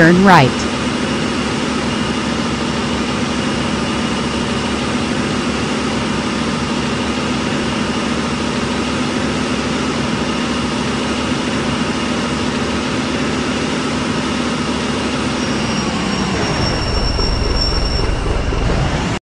Turn right.